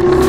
you.